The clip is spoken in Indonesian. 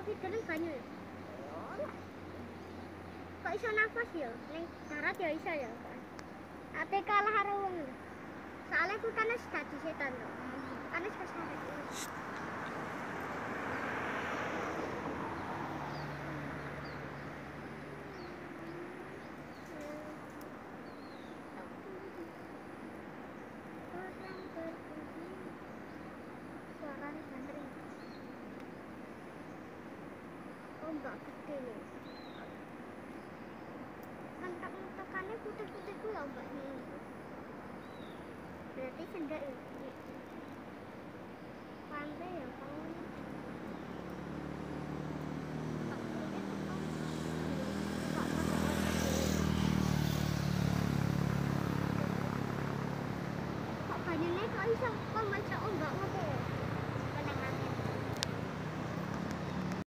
Taufik dalam banyu ya? Kok iso nafas ya? Ning darat ya iso ya. Ate kalah karo wong. Soalnya aku kan wis dadi setan to. Kan wis keseret. Orang berbudi, ombak gede loh mentek mentekannya putih putih tuh ya ombaknya berarti sendak ya pantai ya kamu kok bisa kok